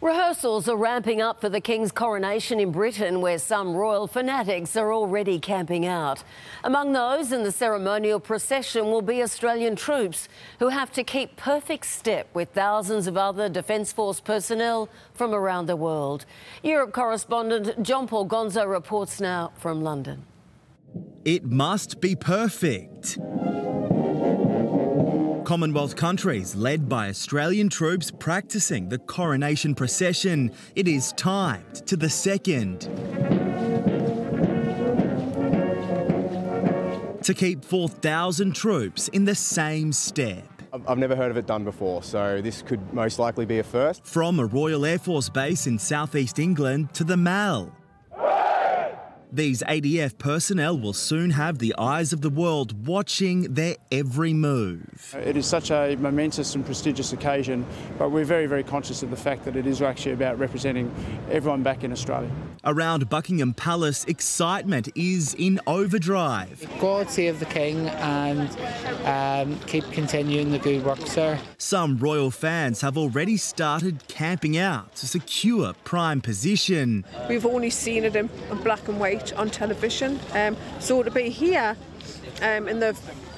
Rehearsals are ramping up for the King's coronation in Britain, where some royal fanatics are already camping out. Among those in the ceremonial procession will be Australian troops who have to keep perfect step with thousands of other Defence Force personnel from around the world. Europe correspondent John Paul Gonzo reports now from London. It must be perfect. Commonwealth countries led by Australian troops practicing the coronation procession. It is timed to the second. To keep 4,000 troops in the same step. I've never heard of it done before, so this could most likely be a first. From a Royal Air Force base in southeast England to the Mall, these ADF personnel will soon have the eyes of the world watching their every move. It is such a momentous and prestigious occasion, but we're very, very conscious of the fact that it is actually about representing everyone back in Australia. Around Buckingham Palace, excitement is in overdrive. God save the King and um, keep continuing the good work, sir. Some royal fans have already started camping out to secure prime position. We've only seen it in black and white on television. Um, so to be here um, in the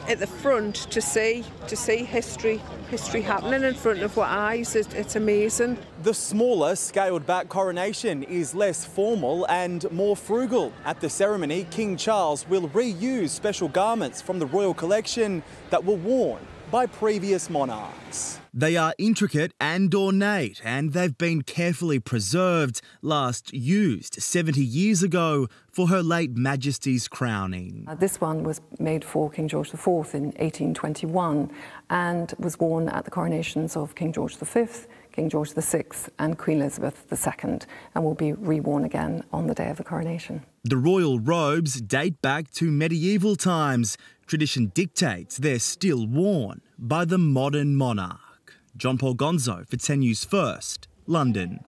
at the front to see to see history history happening in front of our eyes it, it's amazing the smaller scaled back coronation is less formal and more frugal at the ceremony king charles will reuse special garments from the royal collection that were worn by previous monarchs. They are intricate and ornate, and they've been carefully preserved, last used 70 years ago for Her late Majesty's crowning. Uh, this one was made for King George IV in 1821 and was worn at the coronations of King George V, King George VI, and Queen Elizabeth II, and will be reworn again on the day of the coronation. The royal robes date back to medieval times. Tradition dictates they're still worn by the modern monarch. John Paul Gonzo for 10 News First, London.